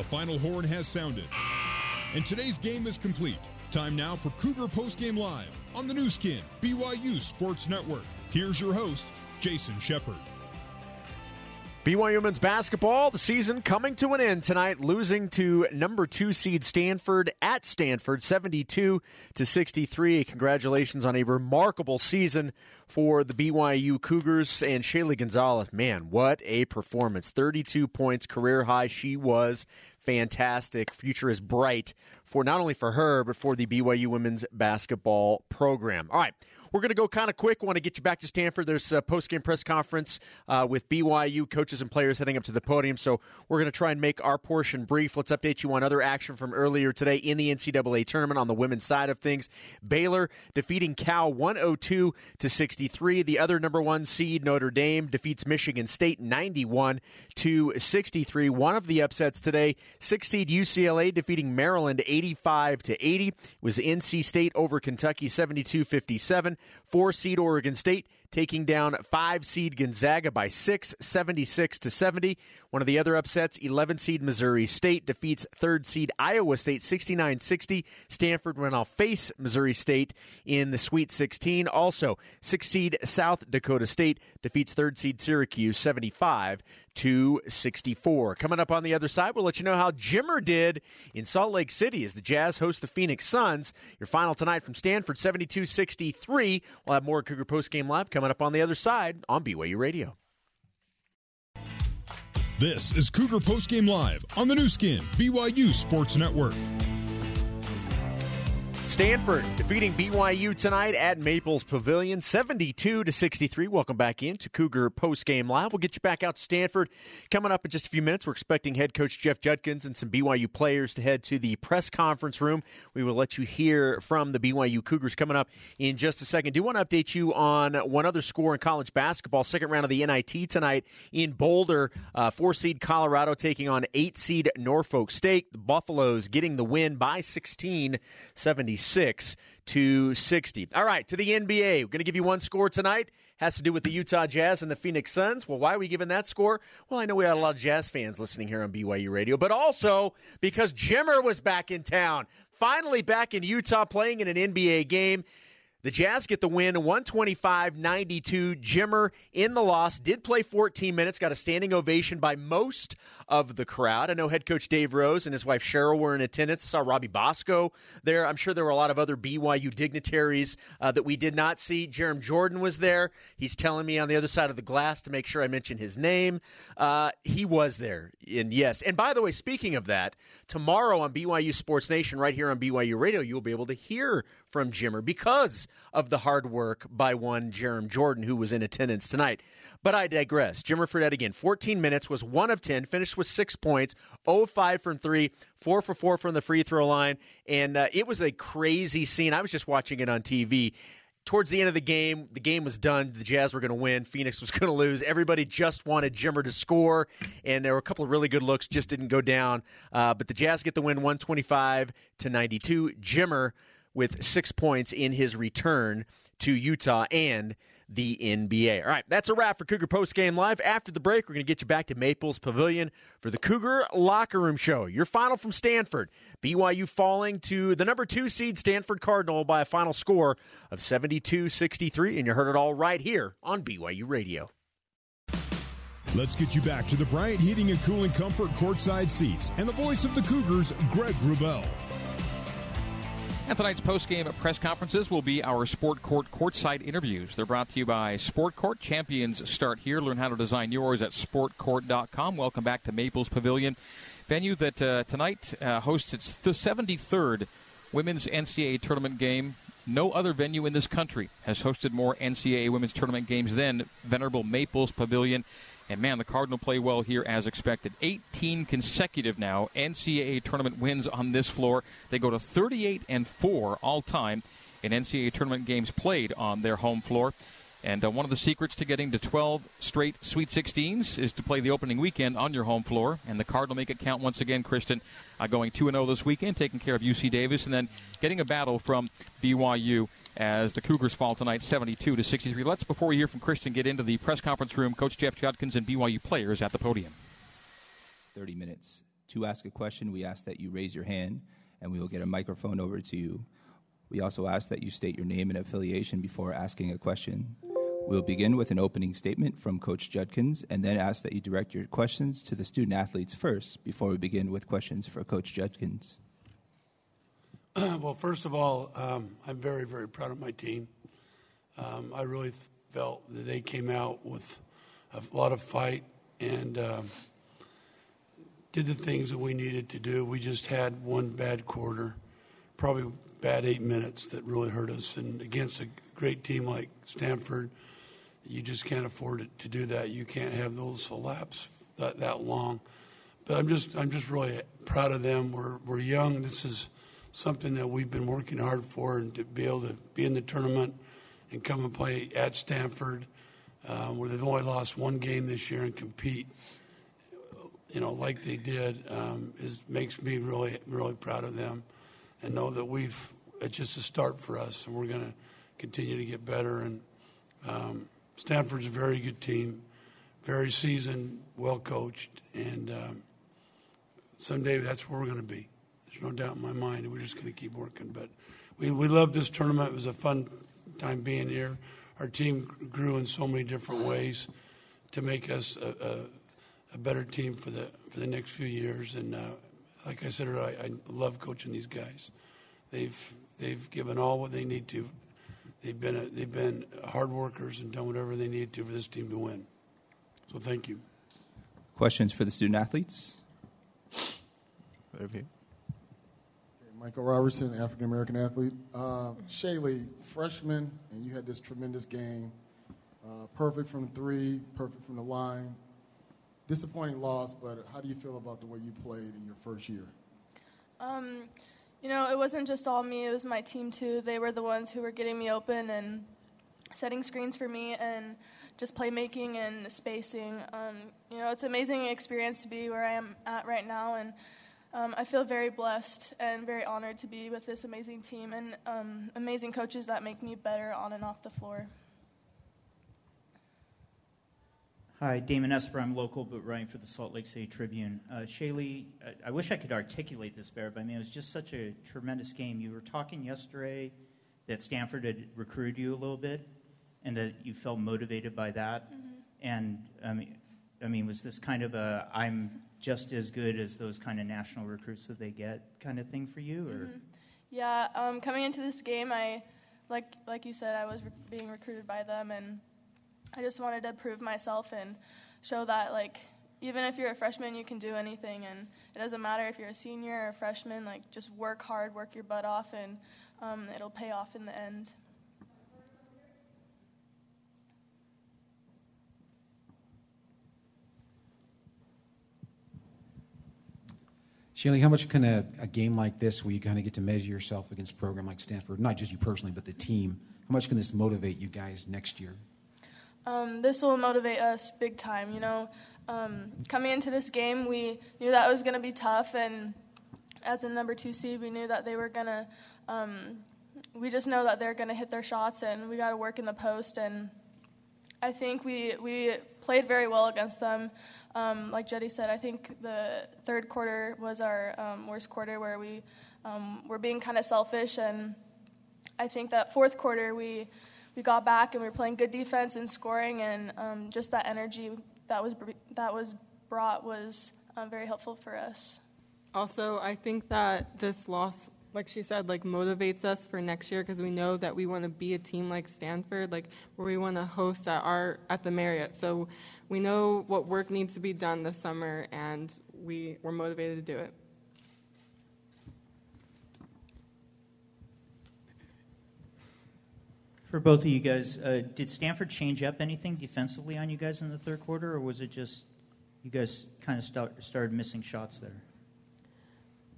The final horn has sounded. And today's game is complete. Time now for Cougar Postgame Live on the Nu Skin, BYU Sports Network. Here's your host, Jason Shepard. BYU men's basketball, the season coming to an end tonight, losing to number two seed Stanford at Stanford, 72 to 63. Congratulations on a remarkable season for the BYU Cougars and Shaylee Gonzalez. Man, what a performance. 32 points, career high. She was fantastic. Future is bright for not only for her, but for the BYU women's basketball program. All right. We're going to go kind of quick. Want to get you back to Stanford. There's a post game press conference uh, with BYU coaches and players heading up to the podium. So we're going to try and make our portion brief. Let's update you on other action from earlier today in the NCAA tournament on the women's side of things. Baylor defeating Cal 102 to 63. The other number one seed Notre Dame defeats Michigan State 91 to 63. One of the upsets today, six seed UCLA defeating Maryland 85 to 80. It was NC State over Kentucky 72 57. Four seed Oregon State taking down five seed Gonzaga by six, 76 to 70. One of the other upsets, 11 seed Missouri State defeats third seed Iowa State 69 60. Stanford went off face Missouri State in the Sweet 16. Also, six seed South Dakota State defeats third seed Syracuse 75 to 64. Coming up on the other side, we'll let you know how Jimmer did in Salt Lake City as the Jazz host the Phoenix Suns. Your final tonight from Stanford 72 63. We'll have more Cougar Post Game Live coming up on the other side on BYU Radio. This is Cougar Postgame Live on the Nu Skin, BYU Sports Network. Stanford defeating BYU tonight at Maples Pavilion, 72 to 63. Welcome back in to Cougar Post Game Live. We'll get you back out to Stanford coming up in just a few minutes. We're expecting head coach Jeff Judkins and some BYU players to head to the press conference room. We will let you hear from the BYU Cougars coming up in just a second. Do want to update you on one other score in college basketball. Second round of the NIT tonight in Boulder. Uh, four seed Colorado taking on eight seed Norfolk State. The Buffaloes getting the win by 16, 76 to 60. All right, to the NBA. We're going to give you one score tonight. Has to do with the Utah Jazz and the Phoenix Suns. Well, why are we giving that score? Well, I know we had a lot of Jazz fans listening here on BYU Radio, but also because Jimmer was back in town. Finally back in Utah playing in an NBA game. The Jazz get the win 125 92. Jimmer in the loss, did play 14 minutes, got a standing ovation by most of the crowd. I know head coach Dave Rose and his wife Cheryl were in attendance. Saw Robbie Bosco there. I'm sure there were a lot of other BYU dignitaries uh, that we did not see. Jarom Jordan was there. He's telling me on the other side of the glass to make sure I mention his name. Uh, he was there. And yes. And by the way, speaking of that, tomorrow on BYU Sports Nation, right here on BYU Radio, you'll be able to hear from Jimmer because of the hard work by one Jarom Jordan, who was in attendance tonight. But I digress. Jimmer Fredette again, 14 minutes, was 1 of 10, finished with 6 points, 0 5 from 3, 4 for 4 from the free throw line. And uh, it was a crazy scene. I was just watching it on TV towards the end of the game, the game was done. The Jazz were going to win. Phoenix was going to lose. Everybody just wanted Jimmer to score, and there were a couple of really good looks, just didn't go down. Uh, but the Jazz get the win, 125 to 92. Jimmer with six points in his return to Utah and the NBA. All right, that's a wrap for Cougar Post Game Live. After the break, we're going to get you back to Maples Pavilion for the Cougar Locker Room Show. Your final from Stanford. BYU falling to the number two seed Stanford Cardinal by a final score of 72 63. And you heard it all right here on BYU Radio. Let's get you back to the Bryant Heating and Cooling Comfort courtside seats and the voice of the Cougars, Greg Wrubell. And tonight's post-game press conferences will be our Sport Court courtside interviews. They're brought to you by Sport Court. Champions start here. Learn how to design yours at sportcourt.com. Welcome back to Maples Pavilion, venue that uh, tonight uh, hosts its the 73rd Women's NCAA tournament game. No other venue in this country has hosted more NCAA women's tournament games than Venerable Maples Pavilion. And man, the Cardinal play well here as expected. 18 consecutive now NCAA tournament wins on this floor. They go to 38 and 4 all time in NCAA tournament games played on their home floor. And uh, one of the secrets to getting to 12 straight Sweet 16s is to play the opening weekend on your home floor. And the Cardinal make it count once again, Kristen, uh, going 2 0 this weekend, taking care of UC Davis, and then getting a battle from BYU as the Cougars fall tonight 72 to 63. Let's, before we hear from Kristen, get into the press conference room. Coach Jeff Judkins and BYU players at the podium. 30 minutes To ask a question, we ask that you raise your hand and we will get a microphone over to you. We also ask that you state your name and affiliation before asking a question. We'll begin with an opening statement from Coach Judkins and then ask that you direct your questions to the student athletes first before we begin with questions for Coach Judkins. well, first of all, um, I'm very, very proud of my team. Um, I really felt that they came out with a lot of fight and um, did the things that we needed to do. We just had one bad quarter, probably bad eight minutes that really hurt us. And against a great team like Stanford, you just can't afford to do that. You can't have those lapse that, that long. But I'm just I'm just really proud of them. We're we're young. This is something that we've been working hard for, and to be able to be in the tournament and come and play at Stanford, um, where they've only lost one game this year and compete, you know, like they did, um, is makes me really really proud of them, and know that we've it's just a start for us, and we're going to continue to get better. And um, Stanford's a very good team, very seasoned, well coached, and um, someday that's where we're going to be. No doubt in my mind. We're just going to keep working. But we we love this tournament. It was a fun time being here. Our team grew in so many different ways to make us a, a, a better team for the for the next few years. And uh, like I said, I, I love coaching these guys. They've they've given all what they need to. They've been a, they've been hard workers and done whatever they need to for this team to win. So thank you. Questions for the student athletes? Over here. Michael Robertson, African American athlete. Uh, Shaylee, freshman, and you had this tremendous game. Uh, perfect from three, perfect from the line. Disappointing loss, but how do you feel about the way you played in your first year? Um, you know, it wasn't just all me, it was my team too. They were the ones who were getting me open and setting screens for me and just playmaking and spacing. Um, you know, it's an amazing experience to be where I am at right now, and um, I feel very blessed and very honored to be with this amazing team and um, amazing coaches that make me better on and off the floor. Hi, Damon Esper. I'm local, but writing for the Salt Lake City Tribune. Uh, Shaylee, I, I wish I could articulate this better, but I mean, it was just such a tremendous game. You were talking yesterday that Stanford had recruited you a little bit and that you felt motivated by that. Mm-hmm. And I mean, I mean, was this kind of a I'm just as good as those kind of national recruits that they get kind of thing for you, or? Mm-hmm. Yeah, um, coming into this game, I like like you said, I was re- being recruited by them, and I just wanted to prove myself and show that like even if you're a freshman, you can do anything, and it doesn't matter if you're a senior or a freshman. Like just work hard, work your butt off, and um, it'll pay off in the end. Shaylee, how much can a, a game like this, where you kind of get to measure yourself against a program like Stanford, not just you personally, but the team, how much can this motivate you guys next year? Um, this will motivate us big time. You know, um, coming into this game, we knew that was going to be tough, and as a number two seed, we knew that they were going to. Um, we just know that they're going to hit their shots, and we got to work in the post. And I think we we played very well against them. Um, like Jetty said, I think the third quarter was our um, worst quarter where we um, were being kind of selfish, and I think that fourth quarter we we got back and we were playing good defense and scoring, and um, just that energy that was that was brought was um, very helpful for us. Also, I think that this loss like she said, like motivates us for next year because we know that we want to be a team like Stanford, like where we want to host at our at the Marriott. So we know what work needs to be done this summer, and we we're motivated to do it. For both of you guys, uh, did Stanford change up anything defensively on you guys in the third quarter, or was it just you guys kind of start, started missing shots there?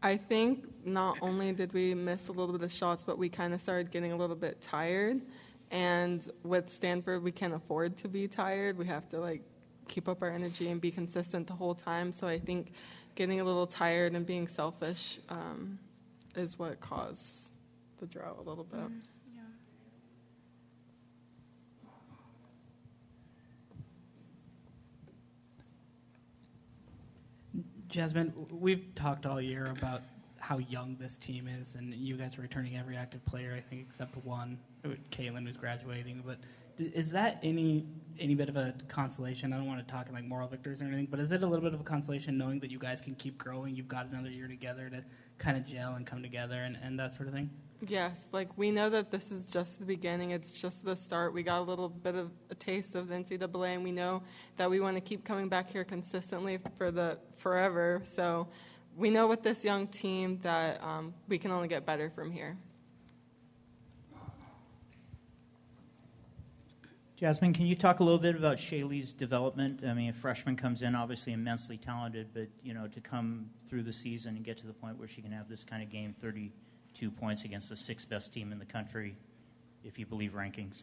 I think not only did we miss a little bit of shots, but we kind of started getting a little bit tired. And with Stanford, we can't afford to be tired. We have to like keep up our energy and be consistent the whole time. So I think getting a little tired and being selfish um, is what caused the drought a little bit. Mm-hmm. Jasmine, we've talked all year about how young this team is, and you guys are returning every active player, I think, except one, Caitlin, who's graduating. But is that any any bit of a consolation? I don't want to talk in like moral victories or anything, but is it a little bit of a consolation knowing that you guys can keep growing? You've got another year together to kind of gel and come together and, and that sort of thing. Yes, like we know that this is just the beginning. It's just the start. We got a little bit of a taste of the NCAA, and we know that we want to keep coming back here consistently for the forever. So we know with this young team that um, we can only get better from here. Jasmine, can you talk a little bit about Shaylee's development? I mean, a freshman comes in, obviously immensely talented, but you know, to come through the season and get to the point where she can have this kind of game, thirty-two points against the sixth best team in the country, if you believe rankings.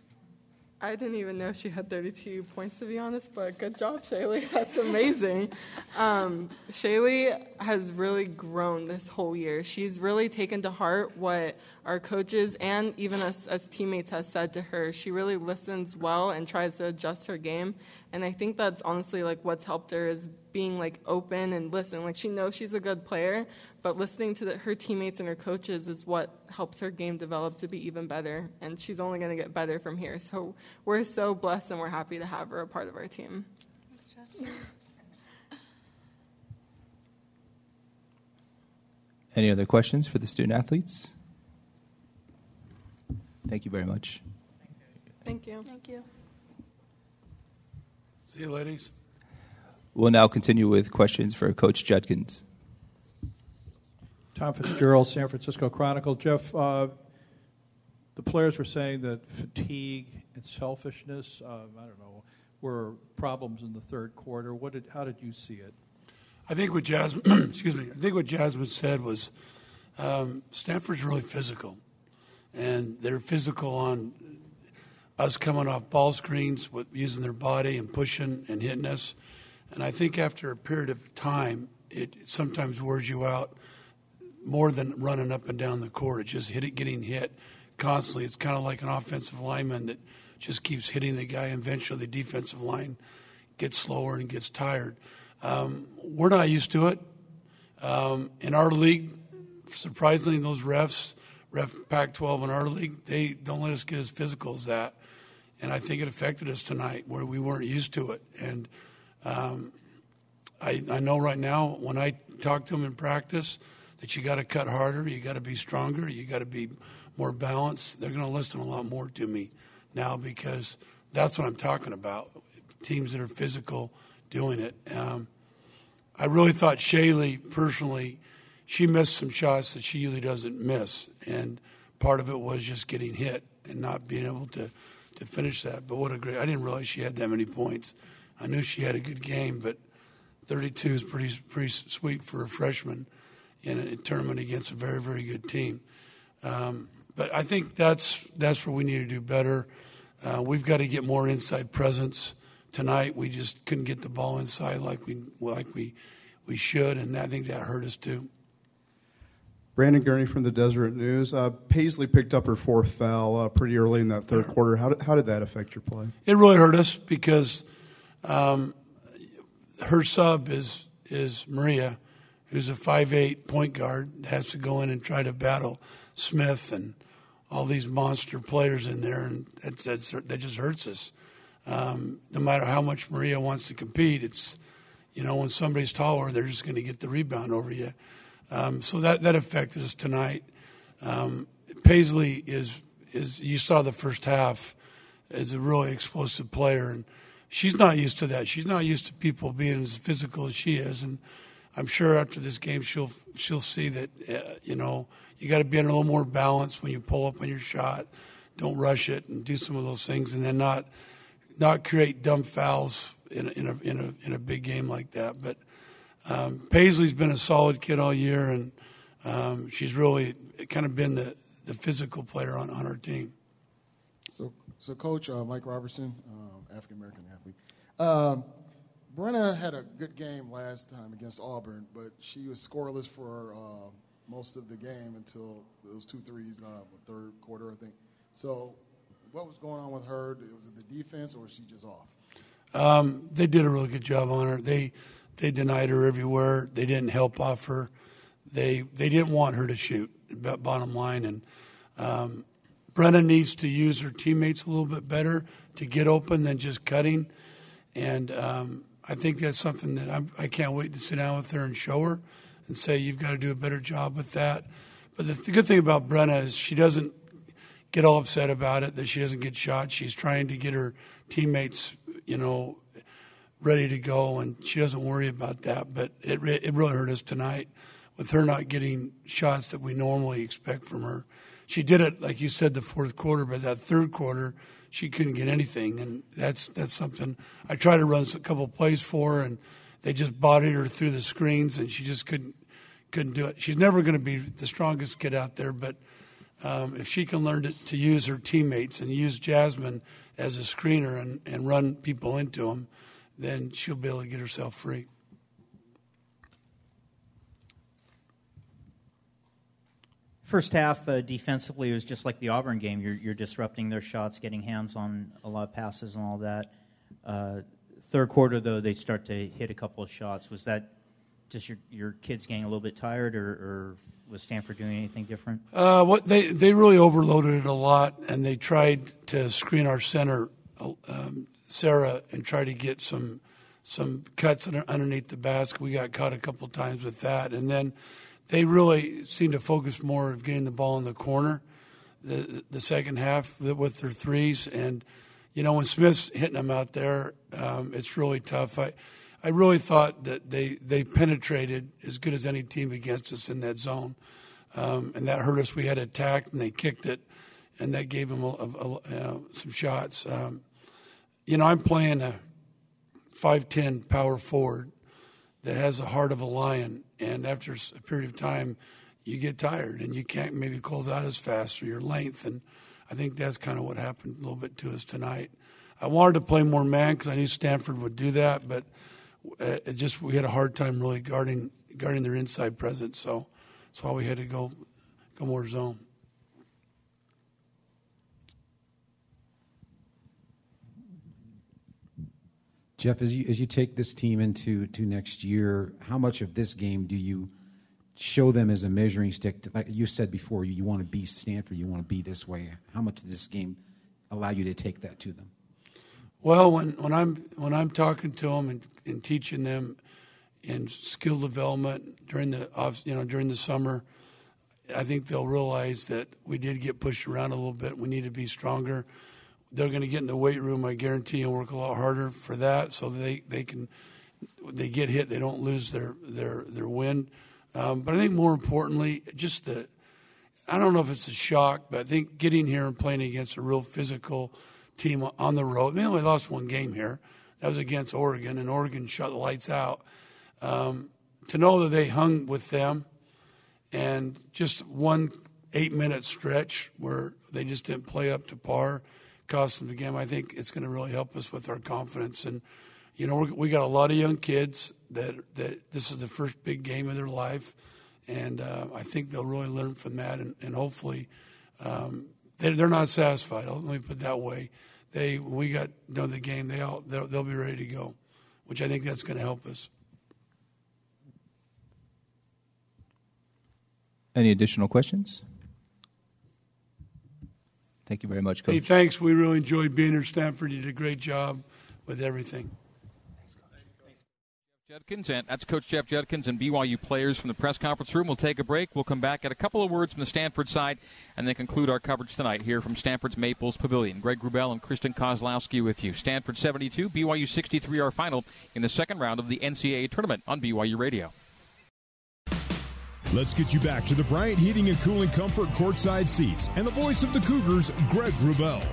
I didn't even know she had 32 points, to be honest, but good job, Shaylee. That's amazing. Um, Shaylee has really grown this whole year. She's really taken to heart what our coaches and even us as teammates has said to her. She really listens well and tries to adjust her game. And I think that's honestly like what's helped her is being like open and listen. Like she knows she's a good player, but listening to the, her teammates and her coaches is what helps her game develop to be even better. And she's only going to get better from here. So we're so blessed and we're happy to have her a part of our team. Any other questions for the student athletes? Thank you very much. Thank you. Thank you. See you, ladies. We'll now continue with questions for Coach Judkins. Tom Fitzgerald, San Francisco Chronicle. Jeff, uh, the players were saying that fatigue and selfishness, uh, I don't know, were problems in the third quarter. What did, how did you see it? I think what Jasmine, excuse me, I think what Jasmine said was um, Stanford's really physical, and they're physical on us coming off ball screens with using their body and pushing and hitting us. And I think after a period of time, it sometimes wears you out more than running up and down the court. It's just hit it, getting hit constantly. It's kind of like an offensive lineman that just keeps hitting the guy. And eventually, the defensive line gets slower and gets tired. Um, we're not used to it. Um, in our league, surprisingly, those refs, ref Pac-12 in our league, they don't let us get as physical as that. And I think it affected us tonight where we weren't used to it. And um, I, I know right now when I talk to them in practice that you got to cut harder, you got to be stronger, you got to be more balanced. They're going to listen a lot more to me now because that's what I'm talking about. Teams that are physical doing it. Um, I really thought Shaylee personally, she missed some shots that she usually doesn't miss, and part of it was just getting hit and not being able to to finish that. But what a great! I didn't realize she had that many points. I knew she had a good game, but 32 is pretty pretty sweet for a freshman in a tournament against a very very good team. Um, but I think that's that's where we need to do better. Uh, we've got to get more inside presence tonight. We just couldn't get the ball inside like we like we we should, and I think that hurt us too. Brandon Gurney from the Deseret News. Uh, Paisley picked up her fourth foul uh, pretty early in that third quarter. How did, how did that affect your play? It really hurt us because um, her sub is is Maria, who's a five eight point guard, has to go in and try to battle Smith and all these monster players in there, and that's, that's, that just hurts us. Um, no matter how much Maria wants to compete, it's you know when somebody's taller, they're just going to get the rebound over you. Um, so that that affected us tonight. Um, Paisley is is you saw the first half is a really explosive player, and she's not used to that. She's not used to people being as physical as she is, and I'm sure after this game she'll she'll see that uh, you know you got to be in a little more balance when you pull up on your shot. Don't rush it and do some of those things, and then not not create dumb fouls in a, in a in a in a big game like that. But um, Paisley's been a solid kid all year, and um, she's really kind of been the, the physical player on, on our team. So, so Coach uh, Mike Robertson, um, African American athlete. Um, Brenna had a good game last time against Auburn, but she was scoreless for uh, most of the game until those two threes, uh, third quarter, I think. So, what was going on with her? Was it the defense, or was she just off? Um, they did a really good job on her. They they denied her everywhere. They didn't help off her. They they didn't want her to shoot. Bottom line, and um, Brenna needs to use her teammates a little bit better to get open than just cutting. And um, I think that's something that I'm, I can not wait to sit down with her and show her and say, you've got to do a better job with that. But the, the good thing about Brenna is she doesn't get all upset about it that she doesn't get shot. She's trying to get her teammates, you know, ready to go, and she doesn't worry about that. But it it really hurt us tonight with her not getting shots that we normally expect from her. She did it, like you said, the fourth quarter, but that third quarter, she couldn't get anything, and that's that's something. I tried to run a couple plays for her, and they just bodied her through the screens, and she just couldn't couldn't do it. She's never going to be the strongest kid out there, but um, if she can learn to, to, use her teammates and use Jasmine as a screener and, and run people into them, then she'll be able to get herself free. First half, uh, defensively, it was just like the Auburn game. You're, you're, disrupting their shots, getting hands on a lot of passes and all that. Uh, third quarter, though, they start to hit a couple of shots. Was that just your, your kids getting a little bit tired, or, or was Stanford doing anything different? Uh, what they they really overloaded it a lot, and they tried to screen our center, um, Sarah, and try to get some some cuts underneath the basket. We got caught a couple times with that, and then they really seemed to focus more of getting the ball in the corner. The the second half with their threes, and you know when Smith's hitting them out there, um, it's really tough. I I really thought that they, they penetrated as good as any team against us in that zone. Um, and that hurt us. We had attacked and they kicked it, and that gave them a, a, a, some shots. Um, you know, I'm playing a 5'10 power forward that has the heart of a lion, and after a period of time, you get tired and you can't maybe close out as fast or your length. And I think that's kind of what happened a little bit to us tonight. I wanted to play more man because I knew Stanford would do that, but – uh, it just we had a hard time really guarding guarding their inside presence. So that's why we had to go go more zone. Jeff, as you as you take this team into to next year, how much of this game do you show them as a measuring stick? To, like you said before, you, you want to be Stanford, you want to be this way. How much does this game allow you to take that to them? Well, when, when I'm when I'm talking to them and, and teaching them in skill development during the off, you know during the summer, I think they'll realize that we did get pushed around a little bit. We need to be stronger. They're going to get in the weight room, I guarantee, and work a lot harder for that, so they they can they get hit, they don't lose their their their wind. Um, but I think more importantly, just the I don't know if it's a shock, but I think getting here and playing against a real physical team on the road. They only lost one game here. That was against Oregon, and Oregon shut the lights out. Um, to know that they hung with them and just one eight minute stretch where they just didn't play up to par cost them the game, I think it's going to really help us with our confidence. And, you know, we got a lot of young kids that, that this is the first big game of their life. And uh, I think they'll really learn from that, and, and hopefully um, they're, they're not satisfied. Let me put it that way they we got done the game, they all they'll, they'll be ready to go, which I think that's going to help us. Any additional questions? Thank you very much, Coach. Hey, thanks. We really enjoyed being here, Stanford. You did a great job with everything. Judkins, and that's Coach Jeff Judkins and BYU players from the press conference room. We'll take a break. We'll come back at a couple of words from the Stanford side, and then conclude our coverage tonight here from Stanford's Maples Pavilion. Greg Wrubell and Kristen Kozlowski with you. Stanford 72, BYU 63, our final in the second round of the NCAA tournament on BYU Radio. Let's get you back to the Bryant Heating and Cooling Comfort courtside seats and the voice of the Cougars, Greg Wrubell.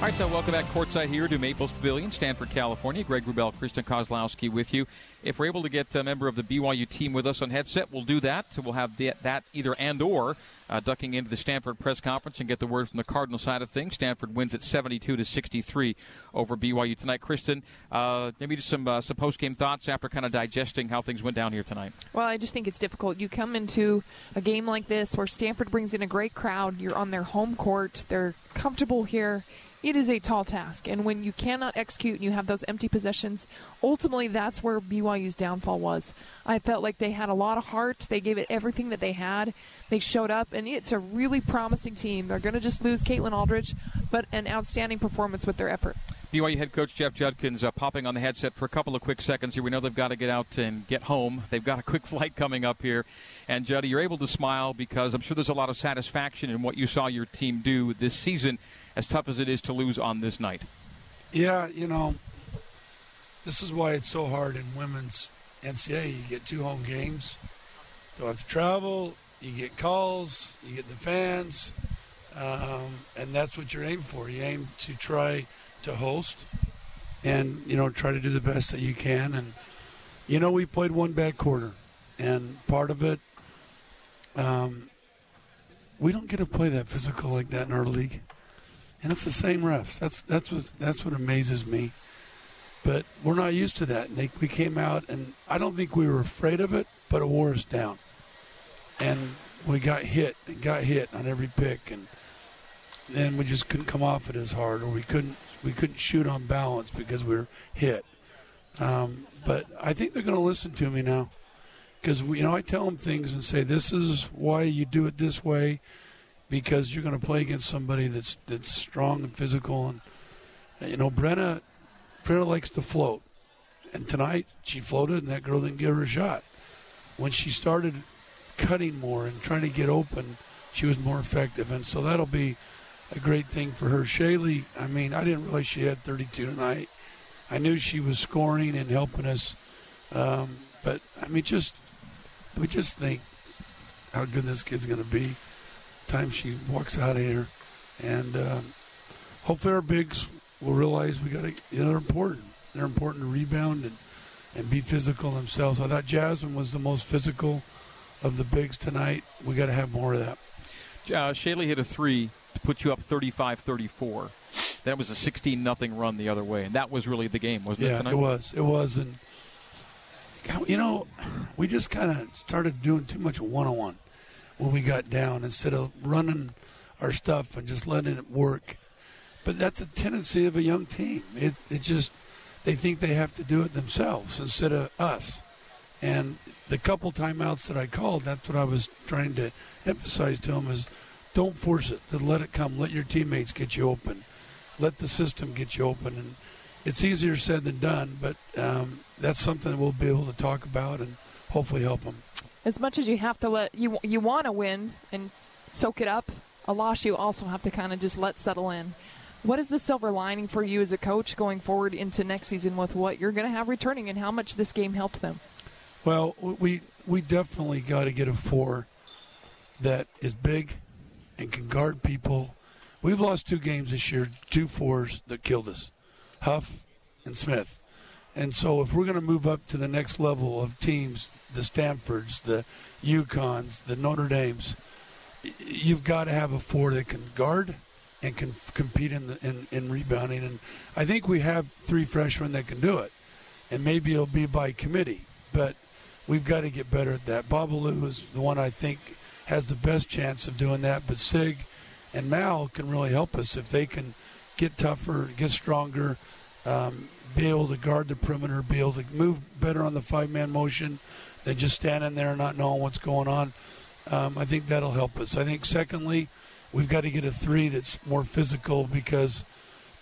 All right, so welcome back courtside here to Maples Pavilion, Stanford, California. Greg Wrubell, Kristen Kozlowski with you. If we're able to get a member of the BYU team with us on headset, we'll do that. We'll have that either and or uh, ducking into the Stanford press conference and get the word from the Cardinal side of things. Stanford wins at 72 to 63 over BYU tonight. Kristen, uh, maybe just some uh, some post game thoughts after kind of digesting how things went down here tonight. Well, I just think it's difficult. You come into a game like this where Stanford brings in a great crowd. You're on their home court. They're comfortable here it is a tall task. And when you cannot execute and you have those empty possessions, ultimately that's where BYU's downfall was. I felt like they had a lot of heart. They gave it everything that they had. They showed up, and it's a really promising team. They're going to just lose Caitlin Aldridge, but an outstanding performance with their effort. BYU head coach Jeff Judkins uh, popping on the headset for a couple of quick seconds here. We know they've got to get out and get home. They've got a quick flight coming up here. And Juddy, you're able to smile because I'm sure there's a lot of satisfaction in what you saw your team do this season, as tough as it is to lose on this night. Yeah, you know, this is why it's so hard in women's NCAA. You get two home games, don't have to travel, you get calls, you get the fans, um, and that's what you're aiming for. You aim to try to host and, you know, try to do the best that you can. And, you know, we played one bad quarter, and part of it, um, we don't get to play that physical like that in our league. And it's the same refs. That's that's what that's what amazes me. But we're not used to that. And they, we came out, and I don't think we were afraid of it, but it wore us down. And we got hit and got hit on every pick, and then we just couldn't come off it as hard, or we couldn't we couldn't shoot on balance because we were hit. Um, but I think they're going to listen to me now, because you know I tell them things and say this is why you do it this way, because you're going to play against somebody that's that's strong and physical, and you know Brenna Brenna likes to float, and tonight she floated, and that girl didn't give her a shot. When she started cutting more and trying to get open, she was more effective, and so that'll be a great thing for her. Shaylee, I mean, I didn't realize she had 32 tonight. I knew she was scoring and helping us, um, but I mean, just we just think how good this kid's going to be. Time she walks out of here, and um, hopefully our bigs will realize we got to. You know, they're important. They're important to rebound and and be physical themselves. I thought Jasmine was the most physical of the bigs tonight. We got to have more of that. Uh, Shaylee hit a three to put you up 35-34. Then it was a 16 nothing run the other way, and that was really the game, wasn't yeah, it tonight? it was. It was, and you know, we just kind of started doing too much one on one when we got down instead of running our stuff and just letting it work. But that's a tendency of a young team. It it just they think they have to do it themselves instead of us. And the couple timeouts that I called, that's what I was trying to emphasize to them is don't force it. Just let it come. Let your teammates get you open. Let the system get you open. And it's easier said than done, but um, that's something we'll be able to talk about and hopefully help them. As much as you have to let you you want to win and soak it up, a loss you also have to kind of just let settle in. What is the silver lining for you as a coach going forward into next season with what you're going to have returning and how much this game helped them? Well, we we definitely got to get a four that is big and can guard people. We've lost two games this year, two fours that killed us, Huff and Smith. And so, if we're going to move up to the next level of teams, the Stanfords, the UConns, the Notre Dames, you've got to have a four that can guard and can compete in, the, in in rebounding. And I think we have three freshmen that can do it, and maybe it'll be by committee, but we've got to get better at that. Babalu is the one I think has the best chance of doing that, but Sig and Mal can really help us if they can get tougher, get stronger, um, be able to guard the perimeter, be able to move better on the five-man motion than just standing there not knowing what's going on. Um, I think that'll help us. I think secondly, we've got to get a three that's more physical because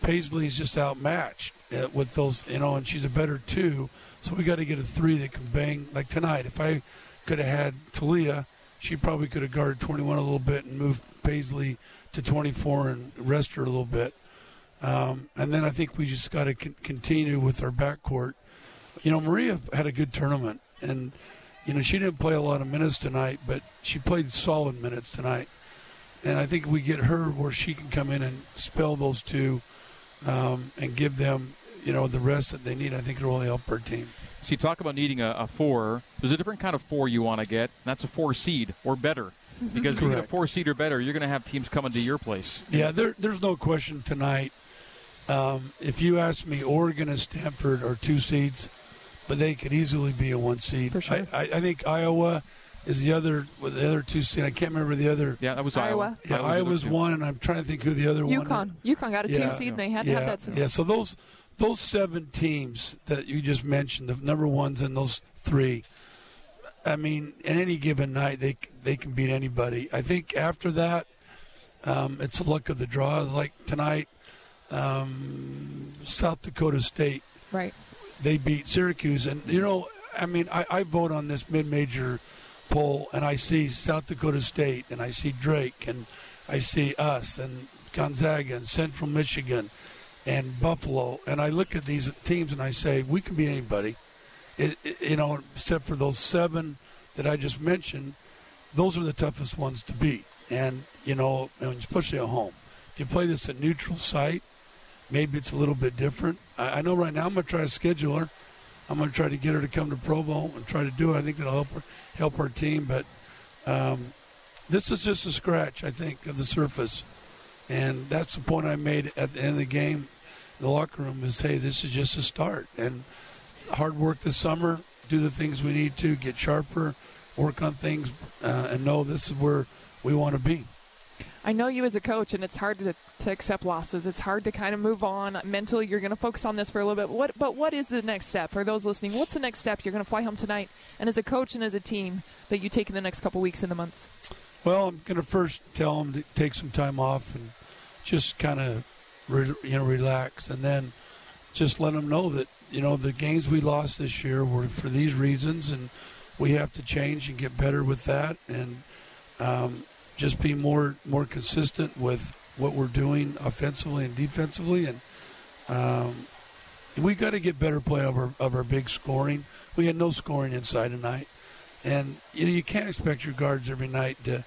Paisley's just outmatched uh, with those, you know, and she's a better two. So we got to get a three that can bang like tonight. If I could have had Talia, she probably could have guarded 21 a little bit and moved Paisley to 24 and rest her a little bit. Um, and then I think we just got to con- continue with our backcourt. You know, Maria had a good tournament, and you know she didn't play a lot of minutes tonight, but she played solid minutes tonight. And I think we get her where she can come in and spell those two, um, and give them you know the rest that they need. I think it'll really help our team. So you talk about needing a, a four. There's a different kind of four you want to get. And that's a four seed or better. Because if you get a four seed or better, you're going to have teams coming to your place. Yeah, there, there's no question tonight. Um, if you ask me, Oregon and Stanford are two seeds, but they could easily be a one seed. For sure. I, I, I think Iowa is the other with the other two seed. I can't remember the other. Yeah, that was Iowa. Yeah, Iowa was the Iowa's other two. one, and I'm trying to think who the other one. UConn. UConn got a two seed, and they had to yeah, have that. Since. Yeah, so those those seven teams that you just mentioned, the number ones in those three. I mean, in any given night, they they can beat anybody. I think after that, um, it's a luck of the draw. Like tonight, um, South Dakota State Right. they beat Syracuse. And, you know, I mean, I, I vote on this mid major poll, and I see South Dakota State, and I see Drake, and I see us, and Gonzaga, and Central Michigan, and Buffalo. And I look at these teams and I say, we can beat anybody. It, it- you know, except for those seven that I just mentioned, those are the toughest ones to beat. And, you know, and especially at home. If you play this at neutral site, maybe it's a little bit different. I, I know right now I'm going to try to schedule her. I'm going to try to get her to come to Provo and try to do it. I think that'll help her, help our team. But um, this is just a scratch, I think, of the surface. And that's the point I made at the end of the game the locker room is, hey, this is just a start. And hard work this summer, do the things we need to, get sharper, work on things, uh, and know this is where we want to be. I know you as a coach, and it's hard to, to accept losses. It's hard to kind of move on. Mentally, you're going to focus on this for a little bit. What, but what is the next step for those listening? What's the next step? You're going to fly home tonight, and as a coach and as a team, that you take in the next couple weeks and the months. Well, I'm going to first tell them to take some time off and just kind of, re- you know, relax, and then just let them know that you know the games we lost this year were for these reasons, and we have to change and get better with that, and um, just be more more consistent with what we're doing offensively and defensively, and um, we got to get better play of our of our big scoring. We had no scoring inside tonight, and you know you can't expect your guards every night to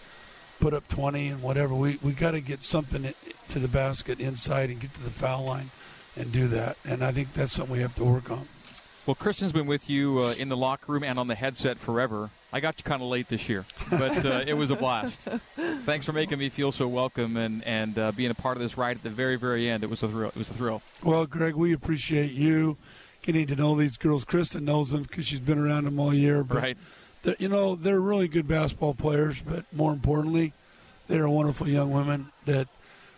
put up 20 and whatever. We we got to get something to the basket inside and get to the foul line and do that. And I think that's something we have to work on. Well, Kristen's been with you uh, in the locker room and on the headset forever. I got you kind of late this year, but uh, it was a blast. Thanks for making me feel so welcome and and uh, being a part of this ride at the very very end. It was a thrill. It was a thrill. Well, Greg, we appreciate you getting to know these girls. Kristen knows them because she's been around them all year. But Right. They're- You know, they're really good basketball players, but more importantly, they're wonderful young women that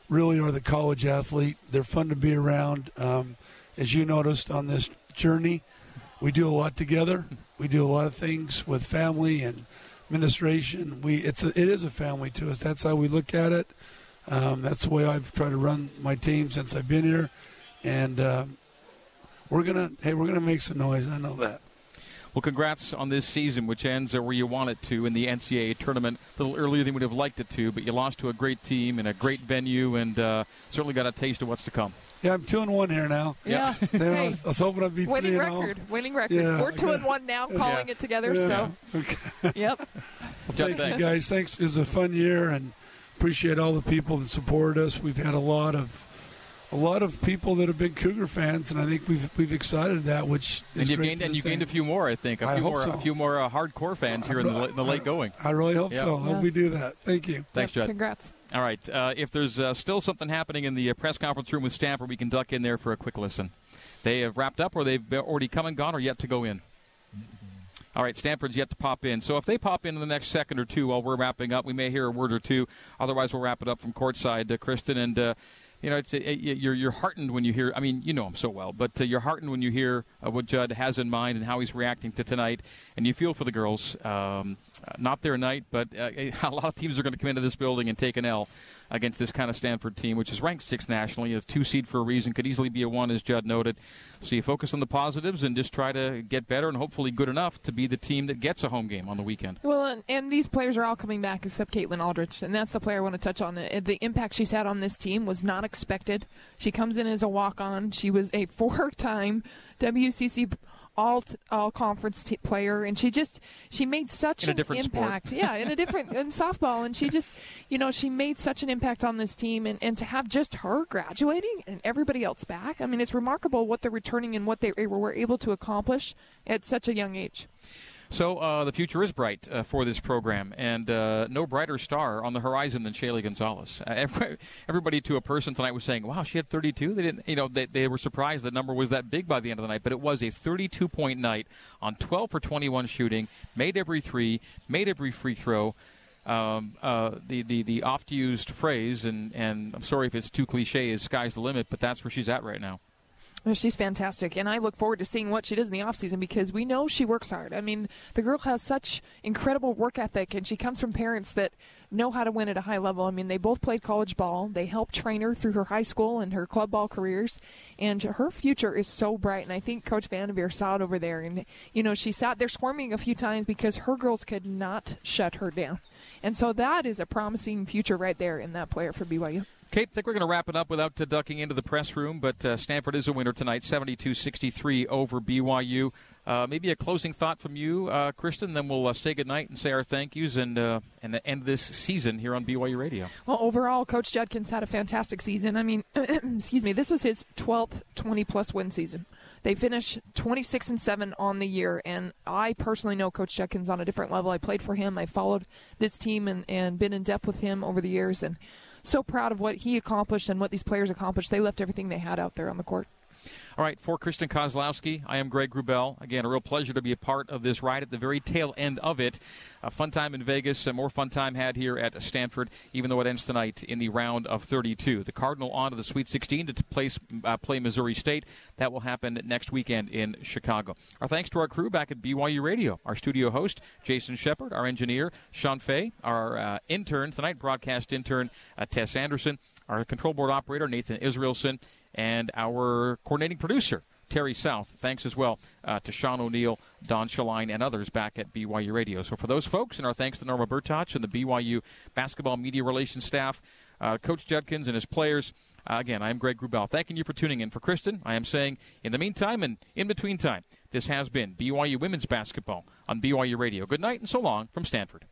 really are the college athlete. They're fun to be around. Um, as you noticed on this journey, we do a lot together. We do a lot of things with family and administration. We it's a, it is a family to us. That's how we look at it. Um, that's the way I've tried to run my team since I've been here, and um, we're gonna hey we're gonna make some noise. I know that. Well, congrats on this season, which ends uh, where you want it to in the NCAA tournament. A little earlier than you would have liked it to, but you lost to a great team and a great venue, and uh, certainly got a taste of what's to come. Yeah, I'm two and one here now. Yeah. Then I, Hey. was, I was hoping I'd be Winning three and oh. record. Winning record. Yeah, We're two and one now, calling Yeah. it together. Yeah. So, Okay. yep. Well, thank thanks. you guys. Thanks. It was a fun year, and appreciate all the people that support us. We've had a lot of a lot of people that have been Cougar fans, and I think we've we've excited that. Which is And you gained and you gained a few more, I think. A I few hope more, so. a few more uh, hardcore fans here in the, in the late going. I really hope Yeah. so. Yeah. hope we do that. Thank you. Thanks, Judd. Congrats. All right. Uh, if there's uh, still something happening in the uh, press conference room with Stanford, we can duck in there for a quick listen. They have wrapped up, or they've already come and gone, or yet to go in. All right, Stanford's yet to pop in. So if they pop in in the next second or two while we're wrapping up, we may hear a word or two. Otherwise, we'll wrap it up from courtside, uh, Kristen. And uh, you know, it's uh, you're you're heartened when you hear. I mean, you know him so well, but uh, you're heartened when you hear uh, what Judd has in mind and how he's reacting to tonight, and you feel for the girls. Um, not their night, but uh, a lot of teams are going to come into this building and take an L against this kind of Stanford team, which is ranked sixth nationally, a two seed for a reason, could easily be a one, as Judd noted. So you focus on the positives and just try to get better and hopefully good enough to be the team that gets a home game on the weekend. Well, and, and these players are all coming back except Caitlin Aldrich, and that's the player I want to touch on. The, impact she's had on this team was not expected. She comes in as a walk-on. She was a four-time WCC all all conference t- player, and she just she made such an impact. yeah, in a different in softball, and she just you know she made such an impact on this team, and and to have just her graduating and everybody else back, I mean, it's remarkable what they're returning and what they were able to accomplish at such a young age. So uh, the future is bright uh, for this program, and uh, no brighter star on the horizon than Shaylee Gonzalez. Uh, everybody to a person tonight was saying, "Wow, she had 32." They didn't, you know, they, they were surprised the number was that big by the end of the night, but it was a 32 point night on 12 for 21 shooting, made every three, made every free throw. Um, uh, the, the, the oft used phrase, and, and I'm sorry if it's too cliche, is sky's the limit, but that's where she's at right now. Well, she's fantastic, and I look forward to seeing what she does in the offseason because we know she works hard. I mean, the girl has such incredible work ethic, and she comes from parents that know how to win at a high level. I mean, they both played college ball. They helped train her through her high school and her club ball careers, and her future is so bright. And I think Coach VanDerveer saw it over there, and you know, she sat there squirming a few times because her girls could not shut her down, and so that is a promising future right there in that player for BYU. Kate, I think we're going to wrap it up without uh, ducking into the press room, but uh, Stanford is a winner tonight, 72 63 over BYU. Uh, maybe a closing thought from you, uh, Kristen, then we'll uh, say goodnight and say our thank yous and, uh, and end this season here on BYU Radio. Well, overall, Coach Judkins had a fantastic season. I mean, excuse me, this was his 12th 20 plus win season. They finished 26 and 7 on the year, and I personally know Coach Judkins on a different level. I played for him, I followed this team and, and been in depth with him over the years, and so proud of what he accomplished and what these players accomplished. They left everything they had out there on the court. All right, for Kristen Kozlowski, I am Greg Wrubell. Again, a real pleasure to be a part of this ride at the very tail end of it. A fun time in Vegas, a more fun time had here at Stanford, even though it ends tonight in the round of 32. The Cardinal on to the Sweet 16 to place, uh, play Missouri State. That will happen next weekend in Chicago. Our thanks to our crew back at BYU Radio, our studio host, Jason Shepard, our engineer, Sean Fay, our uh, intern tonight, broadcast intern, uh, Tess Anderson, our control board operator, Nathan Israelson, and our coordinating producer, Terry South. Thanks as well uh, to Sean O'Neill, Don Shaline, and others back at BYU Radio. So for those folks, and our thanks to Norma Bertoch and the BYU basketball media relations staff, uh, Coach Judkins and his players. Uh, again, I am Greg Wrubell. Thanking you for tuning in. For Kristen, I am saying in the meantime and in between time, this has been BYU women's basketball on BYU Radio. Good night and so long from Stanford.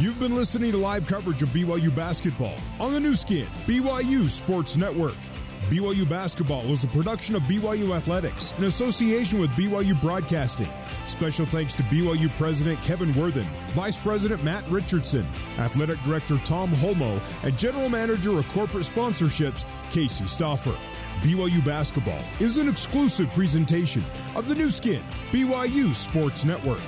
You've been listening to live coverage of BYU basketball on the Nu Skin, BYU Sports Network. BYU Basketball is a production of BYU Athletics in association with BYU Broadcasting. Special thanks to BYU President Kevin Worthen, Vice President Matt Richardson, Athletic Director Tom Holmoe, and General Manager of Corporate Sponsorships Casey Stauffer. BYU Basketball is an exclusive presentation of the Nu Skin, BYU Sports Network.